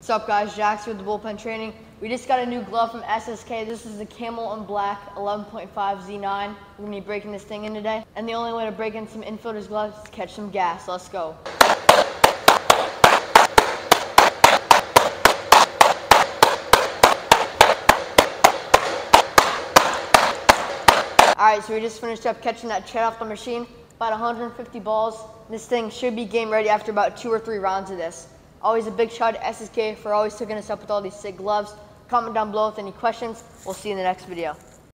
What's up guys, Jax with the Bullpen Training. We just got a new glove from SSK. This is the Camel and Black 11.5 Z9. We're gonna be breaking this thing in today. And the only way to break in some infielders gloves is to catch some gas. Let's go. All right, so we just finished up catching that chat off the machine. About 150 balls. This thing should be game ready after about two or three rounds of this. Always a big shout out to SSK for always hooking us up with all these sick gloves. Comment down below with any questions. We'll see you in the next video.